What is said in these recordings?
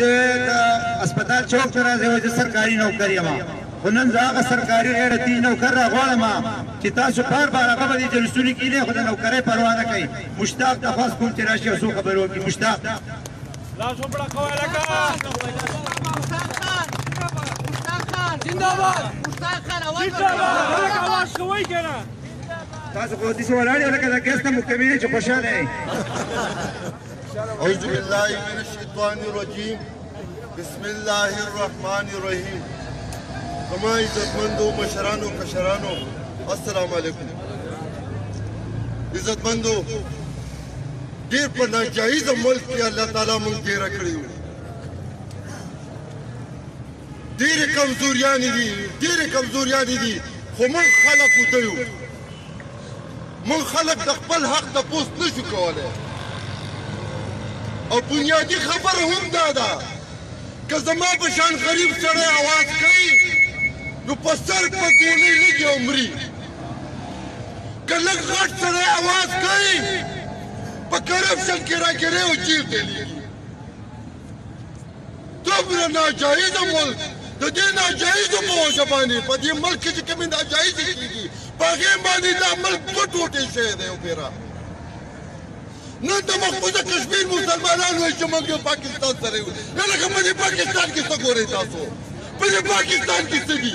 زه د هسپتال چوک ته راځې وای زه سرکاري نوکر یم خو نن زه هغه سرکاري غیر دیني نوکر راغواړم چې تاسو بار بار هغه به دې جلسونو کې نه خو د نوکرۍ پروا نه کوي مشتاق ته خواست کوم چې راشي او څو خبرې وکړي مشتاق لاس وپړه کوه لکه تاسو په دې سره ولاړ یو لکه د ګیس ته مکمل چې خوشاله یې اعوذ بالله من الشیطان الرجیم بسم الله الرحمن الرحیم زما عزتمندو مشرانو کشرانو السلام علیکم عزتمندو ډیر په ناجایز ملک کې الله تعالی مونږ ډیر کړیو ډېرې کمزوریانې دي ډېرې کمزوریانې دي خو موږ خلک وده یو موږ خلک د خپل حق د پوس نه شو کولی او بنیادي خبره هم دا ده که زما په شان غریب سړی اواز کوي نو په سر په ګولۍ لږي او مري که لږ غټ سړی اواز کوي په کرپشن کې راګیرې او جیب ته لېږي دومره ناجایز ملک د دې ناجایز په وجه باندې په دې ملک کې چې کومې ناجایز کېږي په هغې باندې دا ملک دوه ټوټې شوی دی وپېره نن د مقبوض کشمیر مسلمانان وایي چې موږ پاکستان سره یو نه لکه په دې پاکستان کې څه ګورئ تاسو په دې پاکستان کې څه دي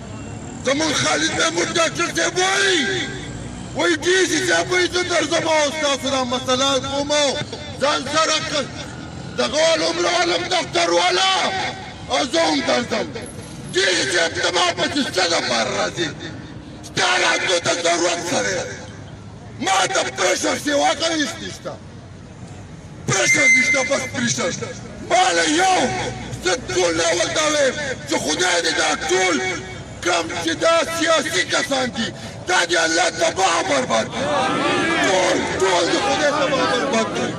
زموږ خالد محمود ډاکټر صاحب وايي، وايي ډي سي صاحب وايي زه درځم او ستاسو دا مسله کوم او ځان سره دغه علوم رالم دفتر والا او زه هم درځم ډي سي صاحب زما پسې څه لپاره راځي ستا راتلو ته ضرورت څه دی ما ته پرېشر سېوا کوي هېڅ نشته پریشر نشته بس پریشر مال یو زه ټول نه اول دا وایم چې خدای دې دا ټول کم چې دا سیاسي کسان دي دا دې الله تباه برباد کړي ټول ټول دې خدای تباه برباد کړي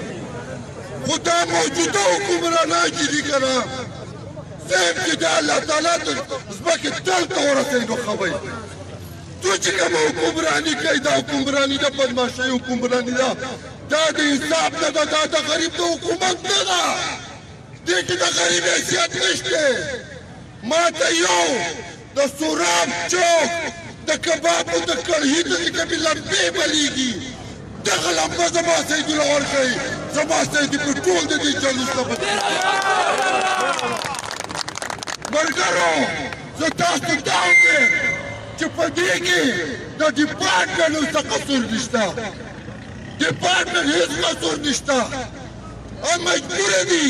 خو دا موجوده حکمرانان چې دي که نه صاحب چې دا الله تعالی د ځمکې تل ته ورسوي نو ښه به دوی چې کومه حکمراني کوي دا حکمراني ده بدماشي حکمراني ده دا د انصاف نه ده، دا د غریب د حکومت نه ده، دې کې د غریب حیثیت نشته. ما ته یو د سوراب چوک د کبابو د کړهي ته چې کومې لمبې بلیږي، دغه لمبه زما سیدالله ورکړئ، زما سیدي په ټول د دې جلوس نه بچ ملګرو زه تاسو ته هم وایم چې په دې کې د ډیپارټمنټ اوس څه قصور نشته. ډپارټمنټ هیڅ مسؤل نشته او مجبور دي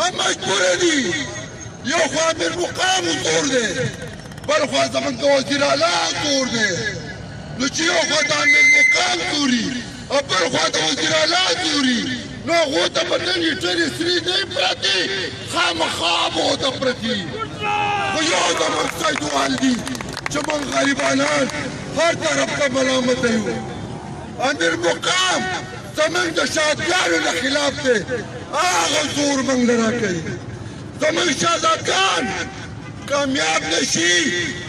او مجبور دي یو خو امیر مقام زور دی بل خو زمونږ د وزیر اعلی زور دی نو چې یو خو د امیر مقام زوري او بل خو د وزیر اعلی زوري نو هغو ته به نن یې ټرې سرې نه پرتې خامخا به ورته پرتې خو یو زمونږ سیدوال دي چې مونږ غریبانان هر طرف ته ملامت یو امیر مقام زمونږ د شادګانو نه خلاف دی هغه زور مونږ نه راکوي زمونږ شادګان کامیاب نشي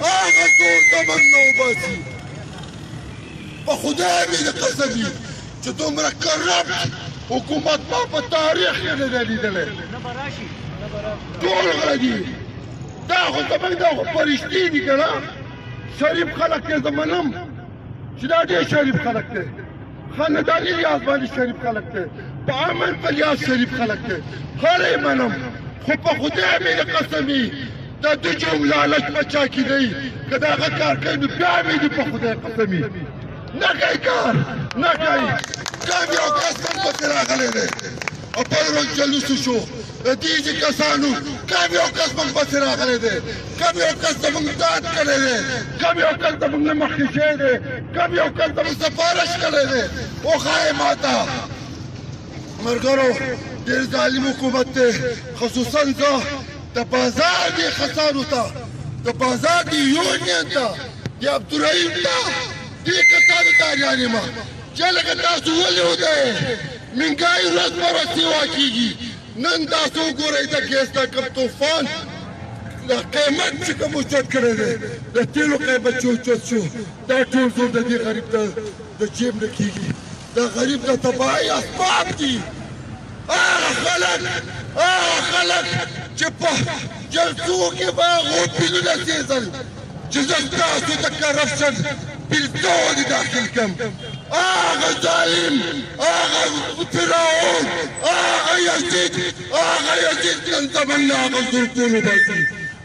هغه زور زمونږ نه وباسي په خدای مې د قسم وي چې دومره کرپټ حکومت ما په تاریخ کې نه دی لیدلی ټول غله دي دا خو زمونږ دا خو فرشتې دي که نه شریف خلک یې زه منم چې دا ډېر شریف خلک دی خانداني ریاض باندې شریف خلک دی په امن په ریاض شریف خلک دی هر یې منم خو په خدای مې د قسمي دا د جوم لالچ په چا کې دی که د هغه کار کوي نو بیا مې دي په خدای قسمي نه کوي کار نه کوي دا بیا یو کس بل پسې راغلی دی او په ورځ جلوس شو د دې کسانو کوم یو کس موږ پسې راغلی دی کم یو کس ته موږ داد کړی دی کم یو کس ته موږ نه مخکې شوی دی کم یو کس ته موږ سفارش کړی دی وښایې ما ته ملګرو ډېر ظالم حکومت دی خصوصا زه د بازار دې خسانو ته د بازار دې یونین ته د عبدالرحیم ته دې کسانو ته اریان یم چې لکه تاسو ولې وده منګای ورځ پر ورځ سیوا کېږي نن تاسو وګورئ د ګیس دا کوم طوفان د قیمت چې کوم اوچت کړی دی د تیلو قیمت چې اوچت شو دا ټول ټول د دې غریب د د جیب نه کیږي دا غریب د تباهۍ اسباب دي هغه خلک هغه خلک چې په جلسو کې به هغو پیلونه سېزل چې زه ستاسو د کرپشن بلتون داخل کړم هغه ظالم هغه فرعون هغه یزید هغه یزید کنزمن له هغه زرکون وباسي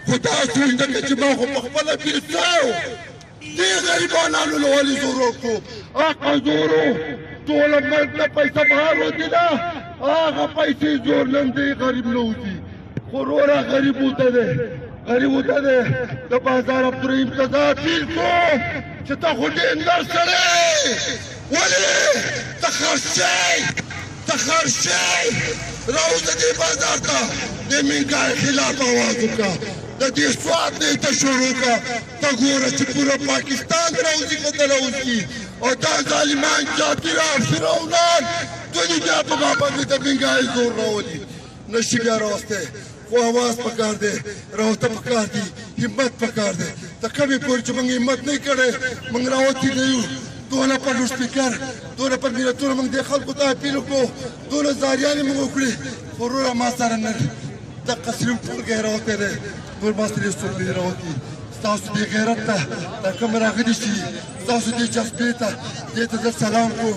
خو تاسو هم ځکه چې ما خو په خپله بېل کړی و دې غریبانانو له ولې زور ورکړو هغه زورو ټوله ملک له پیسه بهر وځي ده هغه پیسې زور نن دې غریب نه وځي وروره غریب وته دی غریب وته دی د بازار عبدالرحیم قضا فیل کو چې ته خو دې اندر سره ولې ته خرڅی ته خرڅی راوځه دې بازار ته د مینګای خلاف اواز وکړه د دې سواد نه ته شروع کړه ته ګوره چې پوره پاکستان راوځي که ته راوځي او دا ظالمان چاپیرا فرعونان دوی بیا په بابا دې د مینګای زور راولي نشي بیا راوسته خو اواز پکار دی راوته پکار دی همت پکار دی ته کومې پورې چې موږ همت نه کړی موږ راوتی نه یو دونه پر لوډ سپیکر دونه پر ملتونه موږ د خلکو ته اپیل وکړو دونه زاریانې موږ وکړي خو وروره ما سره نه دقه سلیم ټولګی راوتی دی نور ما سره هېڅوک نه دي راوتي ستاسو دې غیرت ته دا کوم راغلي چې ستاسو دې جذبې ته دې ته زه سلام کوم